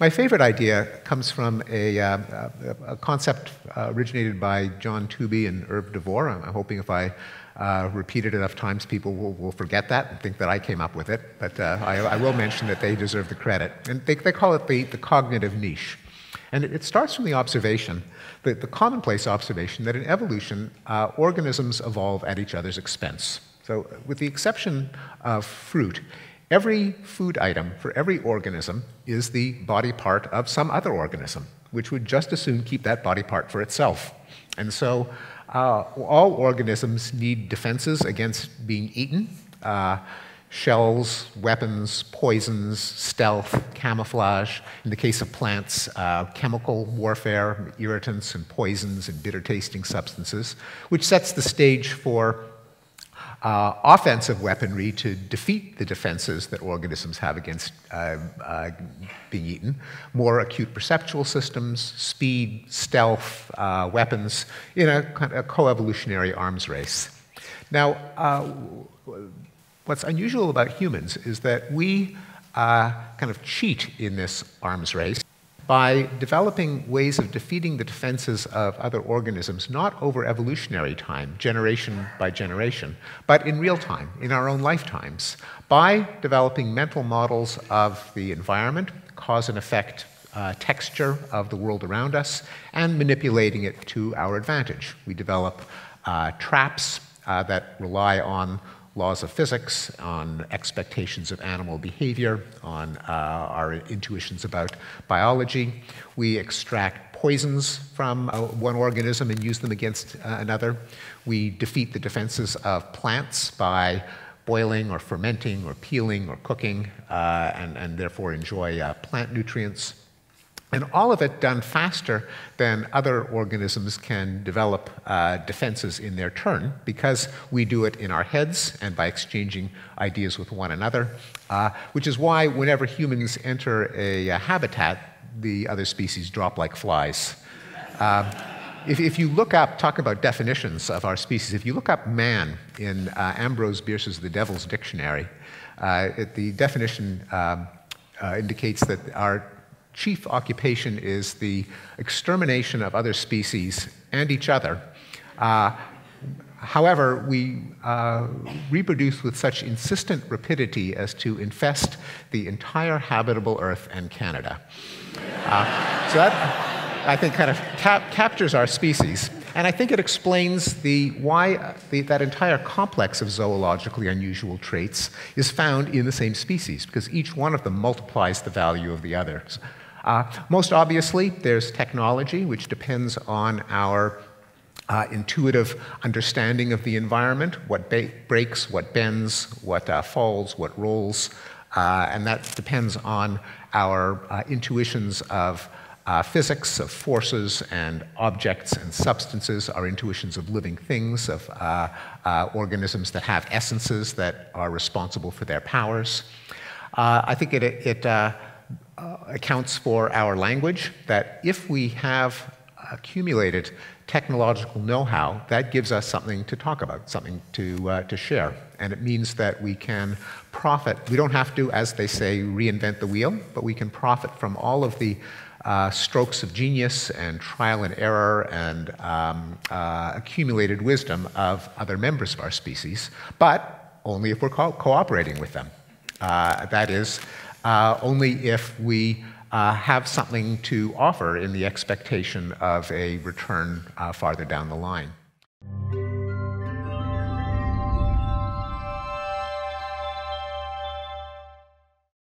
My favorite idea comes from a, uh, a concept uh, originated by John Tooby and Irv DeVore. I'm, hoping if I uh, repeat it enough times, people will, will, forget that and think that I came up with it. But uh, I, I, will mention that they deserve the credit. And they, they call it the, the cognitive niche. And it, starts from the observation, the, the commonplace observation, that in evolution, uh, organisms evolve at each other's expense. So, with the exception of fruit, Every food item for every organism is the body part of some other organism, which would just as soon keep that body part for itself. And so uh, all organisms need defenses against being eaten. Uh, shells, weapons, poisons, stealth, camouflage. In the case of plants, uh, chemical warfare, irritants and poisons and bitter tasting substances, which sets the stage for uh, offensive weaponry to defeat the defenses that organisms have against uh, uh, being eaten, more acute perceptual systems, speed, stealth, uh, weapons, in a, a coevolutionary arms race. Now, uh, what's unusual about humans is that we uh, kind of cheat in this arms race by developing ways of defeating the defenses of other organisms, not over evolutionary time, generation by generation, but in real time, in our own lifetimes, by developing mental models of the environment, cause and effect uh, texture of the world around us, and manipulating it to our advantage. We develop uh, traps uh, that rely on laws of physics, on expectations of animal behavior, on uh, our intuitions about biology. We extract poisons from uh, one organism and use them against uh, another. We defeat the defenses of plants by boiling or fermenting or peeling or cooking uh, and, and therefore enjoy uh, plant nutrients. And all of it done faster than other organisms can develop uh, defenses in their turn because we do it in our heads and by exchanging ideas with one another, uh, which is why whenever humans enter a, a, habitat, the other species drop like flies. Uh, if, if, you look up, talk about definitions of our species, if you look up man in uh, Ambrose Bierce's The Devil's Dictionary, uh, it, the definition um, uh, indicates that our chief occupation is the extermination of other species and each other. Uh, however, we uh, reproduce with such insistent rapidity as to infest the entire habitable Earth and Canada. Uh, so that, I think, kind of cap captures our species. And I think it explains the, why the, that entire complex of zoologically unusual traits is found in the same species, because each one of them multiplies the value of the others. Uh, most obviously, there's technology, which depends on our uh, intuitive understanding of the environment, what breaks, what bends, what uh, falls, what rolls, uh, and that depends on our uh, intuitions of uh, physics, of forces and objects and substances, our intuitions of living things, of organisms that have essences that are responsible for their powers. I think it, it accounts for our language, that if we have accumulated technological know-how, that gives us something to talk about, something to, uh, to share. And it means that we can profit. We don't have to, as they say, reinvent the wheel, but we can profit from all of the uh, strokes of genius and trial and error and um, uh, accumulated wisdom of other members of our species, but only if we're co cooperating with them. Uh, that is, uh, only if we uh, have something to offer in the expectation of a return uh, farther down the line.